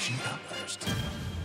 she got first.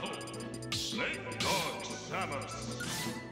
Battle! Snake Dog Samus!